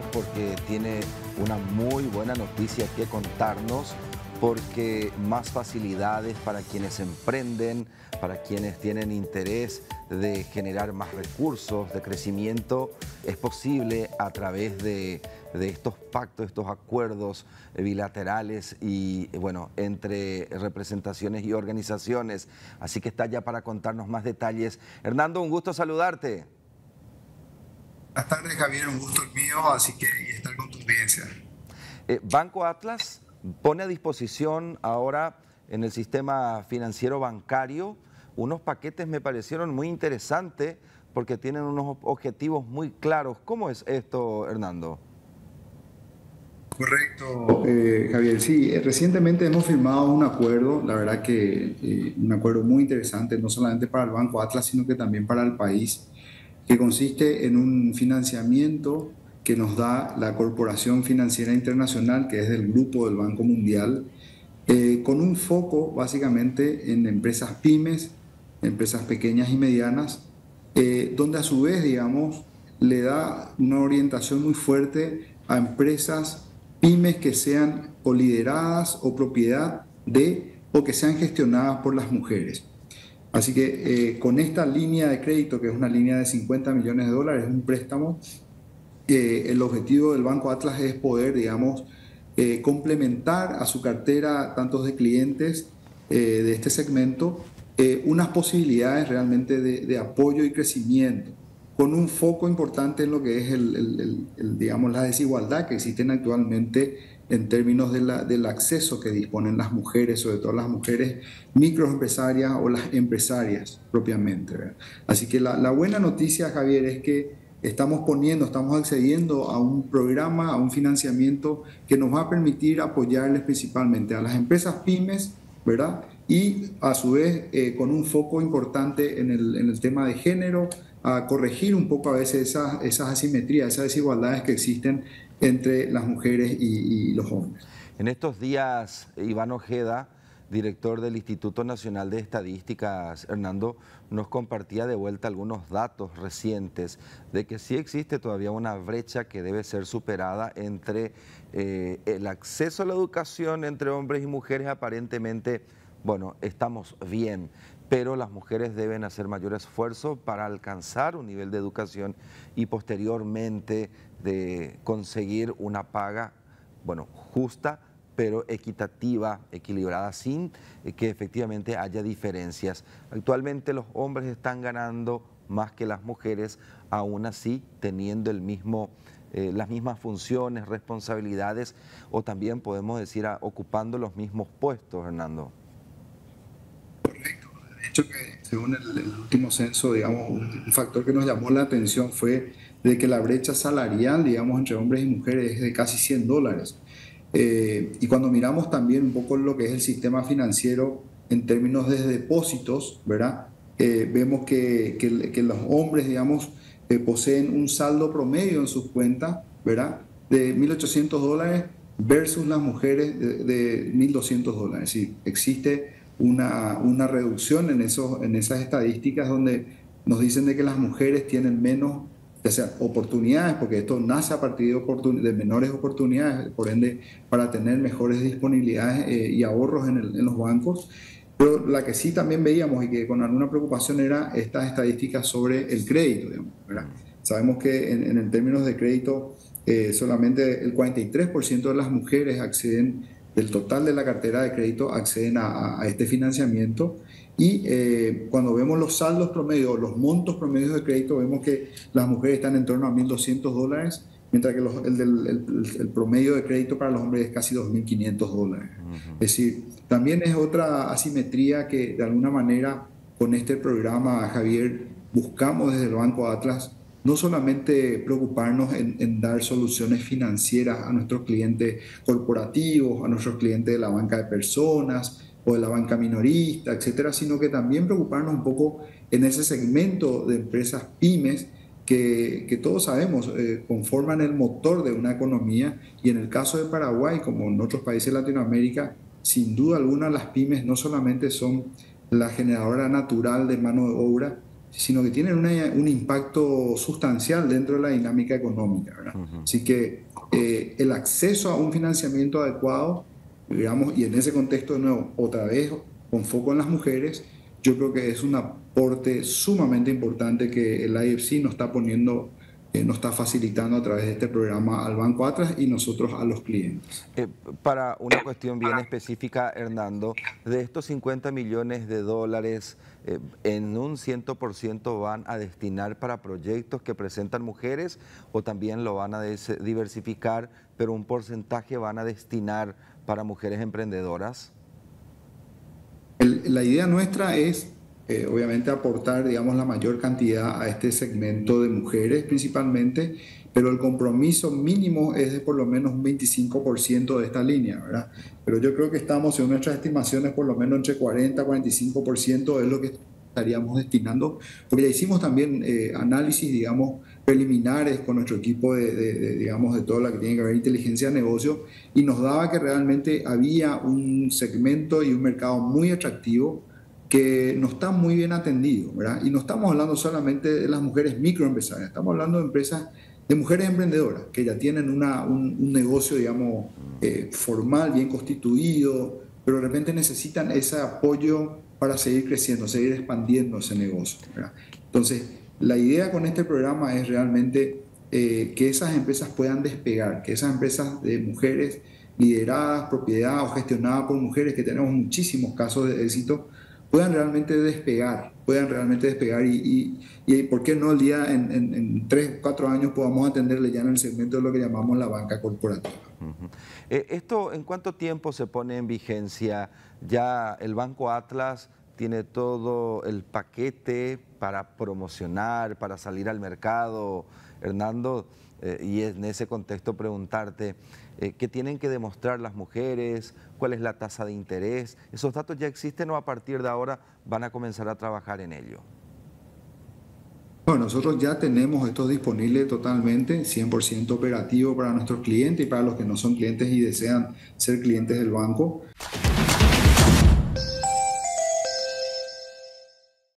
porque tiene una muy buena noticia que contarnos porque más facilidades para quienes emprenden, para quienes tienen interés de generar más recursos, de crecimiento, es posible a través de, estos pactos, estos acuerdos bilaterales y, bueno, entre representaciones y organizaciones. Así que está ya para contarnos más detalles. Hernando, un gusto saludarte. Buenas tardes, Javier, un gusto el mío, así que estar con tu audiencia. Eh, Banco Atlas pone a disposición ahora en el sistema financiero bancario unos paquetes me parecieron muy interesantes porque tienen unos objetivos muy claros. ¿Cómo es esto, Hernando? Correcto, eh, Javier. Sí, eh, recientemente hemos firmado un acuerdo, la verdad que eh, un acuerdo muy interesante, no solamente para el Banco Atlas, sino que también para el país, que consiste en un financiamiento que nos da la Corporación Financiera Internacional, que es del grupo del Banco Mundial, eh, con un foco básicamente en empresas pymes, empresas pequeñas y medianas, eh, donde a su vez, digamos, le da una orientación muy fuerte a empresas pymes que sean o lideradas o propiedad de o que sean gestionadas por las mujeres. Así que eh, con esta línea de crédito, que es una línea de 50 millones de dólares, un préstamo, el objetivo del Banco Atlas es poder, digamos, eh, complementar a su cartera, tanto de clientes eh, de este segmento, eh, unas posibilidades realmente de, apoyo y crecimiento, con un foco importante en lo que es el, digamos, la desigualdad que existen actualmente en términos de del acceso que disponen las mujeres, sobre todo las mujeres microempresarias o las empresarias propiamente. Así que la, la buena noticia, Javier, es que estamos poniendo, estamos accediendo a un programa, a un financiamiento que nos va a permitir apoyarles principalmente a las empresas pymes, ¿verdad? Y a su vez eh, con un foco importante en el, en el, tema de género, a corregir un poco a veces esas, esas asimetrías, esas desigualdades que existen entre las mujeres y, y los hombres. En estos días, Iván Ojeda, director del Instituto Nacional de Estadísticas, Hernando, nos compartía de vuelta algunos datos recientes de que sí existe todavía una brecha que debe ser superada entre eh, el acceso a la educación entre hombres y mujeres. Aparentemente, bueno, estamos bien, pero las mujeres deben hacer mayor esfuerzo para alcanzar un nivel de educación y posteriormente de conseguir una paga, bueno, justa, pero equitativa, equilibrada, sin que efectivamente haya diferencias. Actualmente los hombres están ganando más que las mujeres, aún así teniendo el mismo, eh, las mismas funciones, responsabilidades, o también podemos decir ocupando los mismos puestos, Hernando. Correcto. De hecho, según el, el último censo, digamos, un factor que nos llamó la atención fue de que la brecha salarial, digamos, entre hombres y mujeres es de casi 100 dólares. Eh, y cuando miramos también un poco lo que es el sistema financiero en términos de depósitos, ¿verdad? Eh, vemos que, que, los hombres, digamos, eh, poseen un saldo promedio en sus cuentas, ¿verdad? De 1.800 dólares versus las mujeres de, de 1.200 dólares. Es decir, existe una, una reducción en, esos, en esas estadísticas donde nos dicen de que las mujeres tienen menos ya sea oportunidades, porque esto nace a partir de, menores oportunidades, por ende, para tener mejores disponibilidades eh, y ahorros en, los bancos. Pero la que sí también veíamos y que con alguna preocupación era estas estadísticas sobre el crédito. Sabemos que en, en términos de crédito, eh, solamente el 43% de las mujeres acceden, del total de la cartera de crédito, acceden a, a este financiamiento y eh, cuando vemos los saldos promedios, los montos promedios de crédito, vemos que las mujeres están en torno a 1.200 dólares, mientras que el, promedio de crédito para los hombres es casi 2.500 dólares. Es decir, también es otra asimetría que de alguna manera con este programa, Javier, buscamos desde el Banco Atlas no solamente preocuparnos en, dar soluciones financieras a nuestros clientes corporativos, a nuestros clientes de la banca de personas, o de la banca minorista, etcétera, sino que también preocuparnos un poco en ese segmento de empresas pymes que, que todos sabemos eh, conforman el motor de una economía. Y en el caso de Paraguay, como en otros países de Latinoamérica, sin duda alguna las pymes no solamente son la generadora natural de mano de obra, sino que tienen un impacto sustancial dentro de la dinámica económica. Así que eh, el acceso a un financiamiento adecuado, digamos, y en ese contexto de nuevo, otra vez con foco en las mujeres, yo creo que es un aporte sumamente importante que el IFC nos está poniendo nos está facilitando a través de este programa al Banco Atlas y nosotros a los clientes. Eh, para una cuestión bien específica, Hernando, de estos 50 millones de dólares, eh, ¿en un 100% van a destinar para proyectos que presentan mujeres o también lo van a diversificar, pero un porcentaje van a destinar para mujeres emprendedoras? la idea nuestra es eh, obviamente aportar, digamos, la mayor cantidad a este segmento de mujeres principalmente, pero el compromiso mínimo es de por lo menos un 25% de esta línea, ¿verdad? Pero yo creo que estamos en nuestras estimaciones por lo menos entre 40 y 45% es lo que estaríamos destinando, porque ya hicimos también eh, análisis, digamos, preliminares con nuestro equipo de, de, digamos, de todo lo que tiene que ver inteligencia de negocio, y nos daba que realmente había un segmento y un mercado muy atractivo, que no está muy bien atendido. Y no estamos hablando solamente de las mujeres microempresarias, estamos hablando de empresas, de mujeres emprendedoras, que ya tienen una, un, negocio, digamos, eh, formal, bien constituido, pero de repente necesitan ese apoyo para seguir creciendo, seguir expandiendo ese negocio. Entonces, la idea con este programa es realmente eh, que esas empresas puedan despegar, que esas empresas de mujeres lideradas, propiedad o gestionadas por mujeres, que tenemos muchísimos casos de éxito, puedan realmente despegar, puedan realmente despegar y, y, por qué no el día en, en, tres, cuatro años podamos atenderle ya en el segmento de lo que llamamos la banca corporativa. Eh, ¿Esto en cuánto tiempo se pone en vigencia? Ya el Banco Atlas tiene todo el paquete para promocionar, para salir al mercado. Hernando, eh, y en ese contexto preguntarte, eh, ¿qué tienen que demostrar las mujeres? ¿Cuál es la tasa de interés? ¿Esos datos ya existen o a partir de ahora van a comenzar a trabajar en ello? Bueno, nosotros ya tenemos esto disponible totalmente, 100% operativo para nuestros clientes y para los que no son clientes y desean ser clientes del banco.